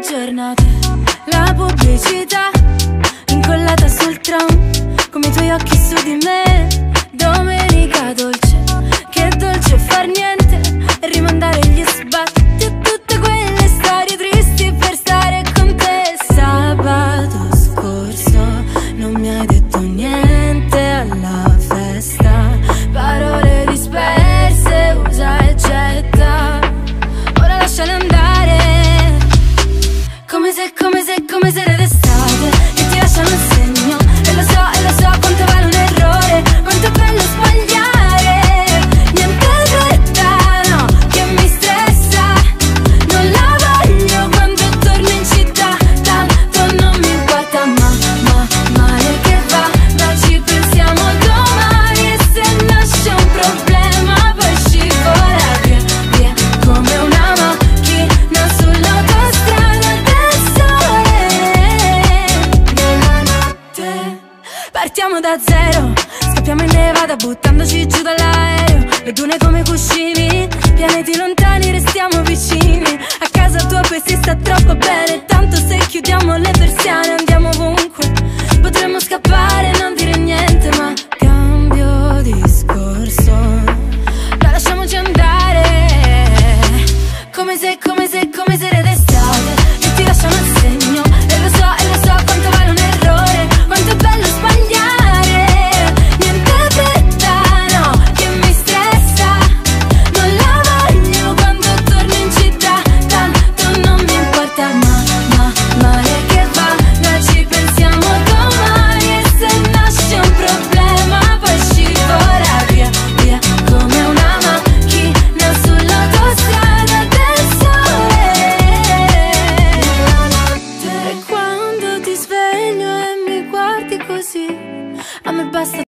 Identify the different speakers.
Speaker 1: giornate, la pubblicità se, come se, come se era d'estate. E ti lasciano il Partiamo da zero, scappiamo in nevada buttandoci giù dall'aereo. Le dune come cuscini, pianeti lontani restiamo vicini. A casa tua poi si sta troppo bene, tanto se chiudiamo le persiane andiamo ovunque. Potremmo scappare e non dire niente ma cambio discorso. La lasciamoci andare, come se, come se, come se I'm the best.